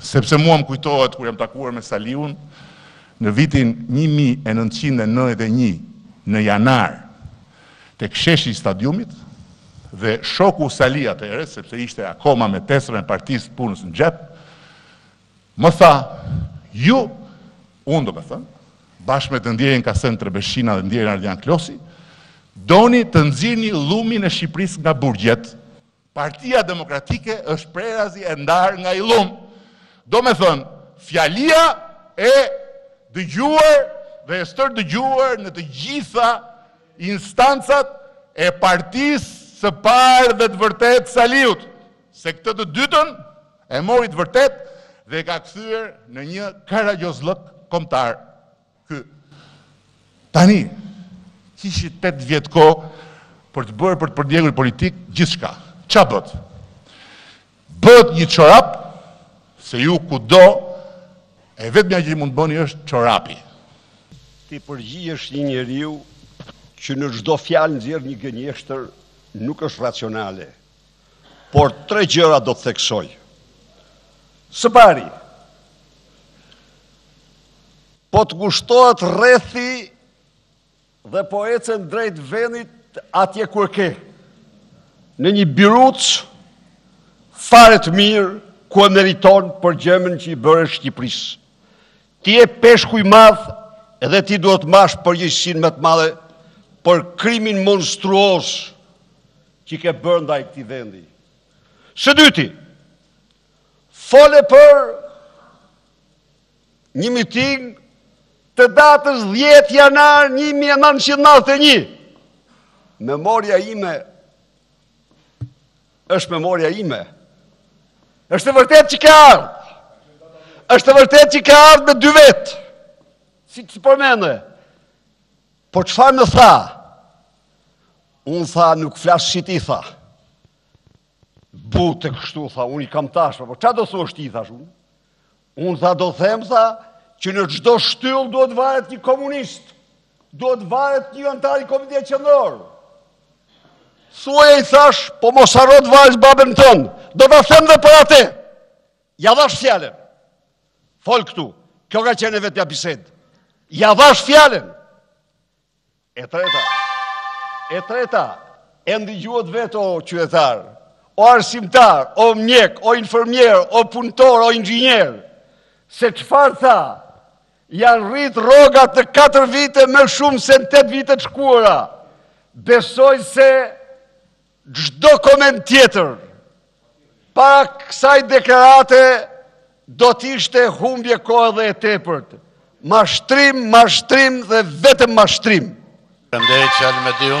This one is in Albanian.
Sepse mua më kujtohet kur jam takuar me Saliun në vitin një mijë e nëntëqind e nëntëdhjetë e një në janar tek sheshi i stadiumit dhe shoku Sali atëherë, sepse ishte akoma me tesrën e partisë të punës në xhep, më tha, ju, unë domethënë, bashkë me të ndjerin Kasëm Trebeshina dhe ndjerin Ardian Klosi, doni të nxirrni llumin e Shqipërisë nga burgjet, Partia Demokratike është prerazi e ndarë nga ky llum. Domethënë, fjalia e dëgjuar dhe e stërdëgjuar në të gjitha instancat e partisë së parë dhe të vërtetë të Saliut, se këtë të dytën e mori të vërtetë dhe e ka kthyer në një karagjozllëk kombëtar. Ky tani kishit tetë vjet kohë për të bërë për të përndjekur politik gjithçka. Ça bëtë? Bëtë një çorap se ju kudo e vetmja që mund të bëni është çorapi. T'i përgjigjesh një njeriu që në çdo fjalë nxjerr një gënjeshtër nuk është racionale. por tre gjëra do të theksoj. Së pari, po të ngushtohet rrethi dhe po ecën drejt vendit atje ku e ke. Në një biruc fare të mirë ku e meriton për gjëmën që i bëre Shqipërisë. Ti je peshku i madh dhe ti duhet të mbash përgjegjësinë më të madhe për krimin monstruoz që i ke bërë ndaj këtij vendi. Së dyti, fole për një miting të datës 10 janar 1991. Memoria ime është memoria ime. Është e vërtetë që ka ardhë. Është e vërtetë që ka ardhë me dy vetë. Siç e përmende. Por çfarë më tha? Unë tha nuk flas që ti tha. Butë të kështu tha, unë i kam thashë, po ça do thuash ti i thashë unë? Unë tha do them tha, që në çdo shtyllë duhet varet një komunist, duhet varet një anëtar i komitetit qendror. Thuaje i thashë, po mos harro të varësh babën tënd, do ta them dhe për atë. Ia dhashë fjalën. Fol këtu, kjo ka qenë e vetmja bisedë. Ia dhashë fjalën. E treta, e treta, e dëgjuat vetë o qytetarë, o arsimtarë, o mjekë, o infermierë, o punëtorë, o inxhinierë, se çfarë tha, janë rritë rogat në 4 vite më shumë se në 8 vitet e shkuara. Besoj se Çdo koment tjetër para kësaj deklarate do të ishte humbje kohë dhe e tepërt. Mashtrim, mashtrim dhe vetëm mashtrim. Për ndejtje alë me dio.